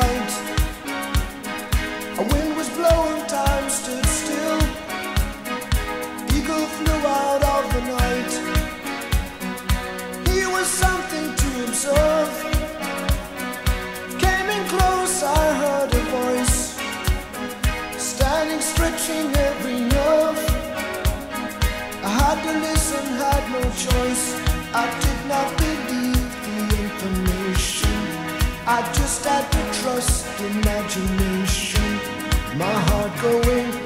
night. A wind was blowing, time stood still. Eagle flew out of the night. He was something to observe. Came in close, I heard a voice. Standing, stretching every nerve. I had to listen, had no choice. I did not believe. I just had to trust imagination. My heart going